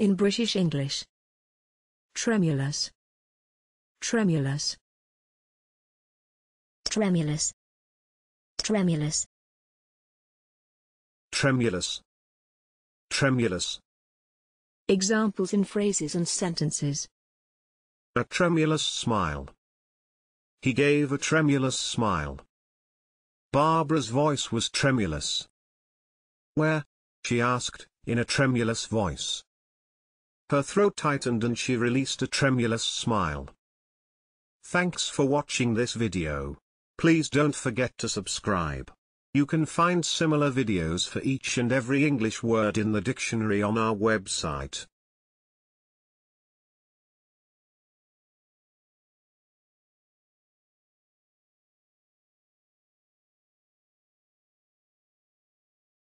In British English. Tremulous. Tremulous. tremulous, tremulous, tremulous, tremulous, Examples in phrases and sentences. a tremulous smile. He gave a tremulous smile. Barbara's voice was tremulous. Where? she asked, in a tremulous voice. Her throat tightened and she released a tremulous smile. Thanks for watching this video. Please don't forget to subscribe. You can find similar videos for each and every English word in the dictionary on our website.